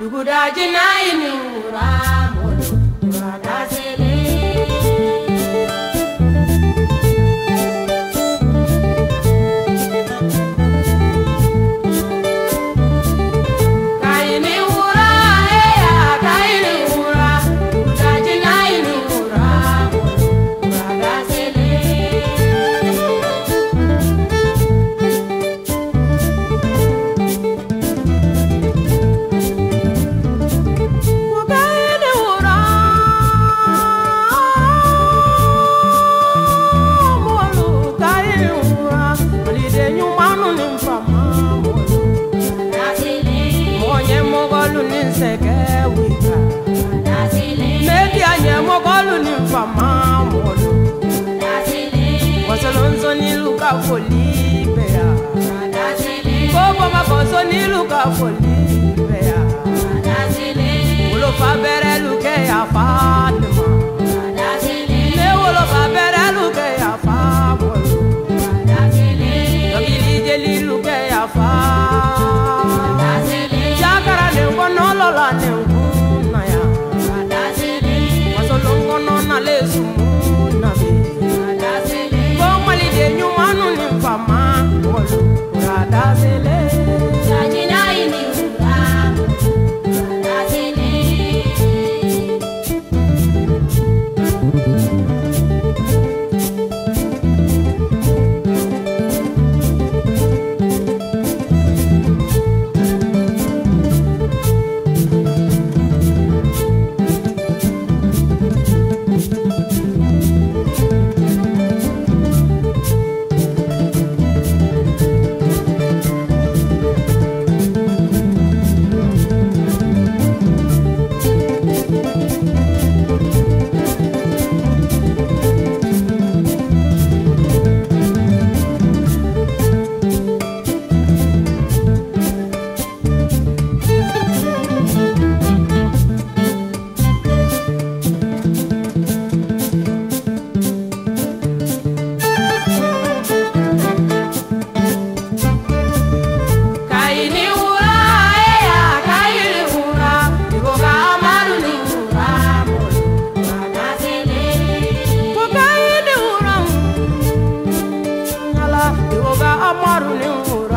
dukudajinaimiura mo dukudajele. you get a far.